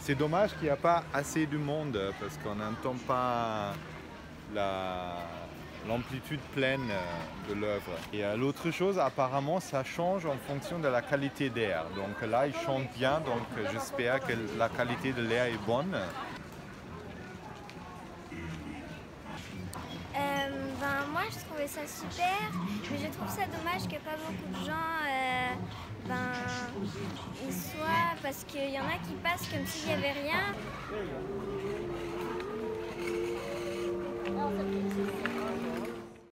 C'est dommage qu'il n'y a pas assez de monde parce qu'on n'entend pas la- l'amplitude pleine euh, de l'œuvre. Et euh, l'autre chose, apparemment, ça change en fonction de la qualité d'air. Donc là, il chante bien, donc j'espère que la qualité de l'air est bonne. Euh, ben, moi, je trouvais ça super, mais je trouve ça dommage que pas beaucoup de gens ben, soient, parce qu'il y en a qui passent comme s'il n'y avait rien.